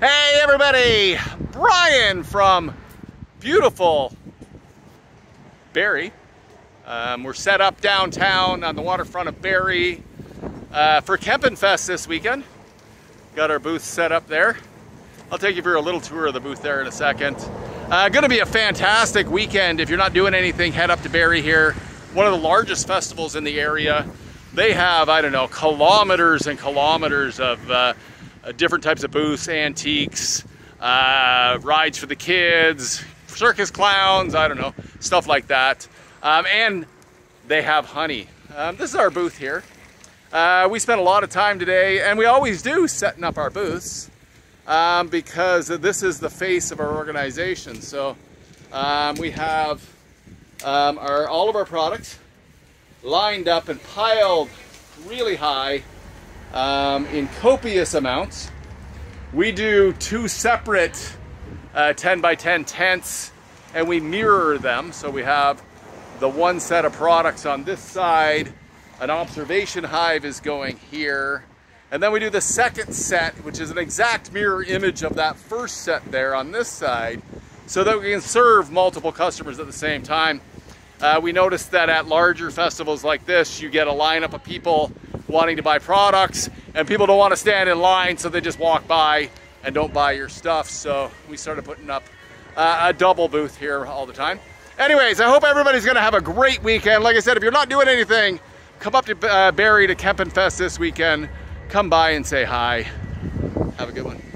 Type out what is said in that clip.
Hey everybody, Brian from beautiful Barrie. Um, we're set up downtown on the waterfront of Barrie uh, for Kempenfest this weekend. Got our booth set up there. I'll take you for a little tour of the booth there in a second. Uh, going to be a fantastic weekend. If you're not doing anything, head up to Barrie here. One of the largest festivals in the area. They have, I don't know, kilometers and kilometers of uh, uh, different types of booths, antiques, uh, rides for the kids, circus clowns, I don't know, stuff like that. Um, and they have honey. Um, this is our booth here. Uh, we spent a lot of time today, and we always do, setting up our booths um, because this is the face of our organization. So um, we have um, our, all of our products lined up and piled really high um, in copious amounts. We do two separate uh, 10 by 10 tents and we mirror them. So we have the one set of products on this side, an observation hive is going here, and then we do the second set, which is an exact mirror image of that first set there on this side, so that we can serve multiple customers at the same time. Uh, we noticed that at larger festivals like this, you get a lineup of people wanting to buy products and people don't want to stand in line so they just walk by and don't buy your stuff. So we started putting up uh, a double booth here all the time. Anyways, I hope everybody's gonna have a great weekend. Like I said, if you're not doing anything, come up to uh, Barrie to Kempenfest this weekend. Come by and say hi. Have a good one.